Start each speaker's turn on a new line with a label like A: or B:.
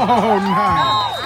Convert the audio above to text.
A: Oh, no.